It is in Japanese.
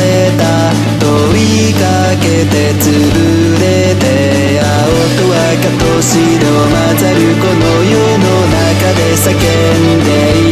えた。問いかけて潰れて青と赤と白混ざるこの世の中で叫んでいる。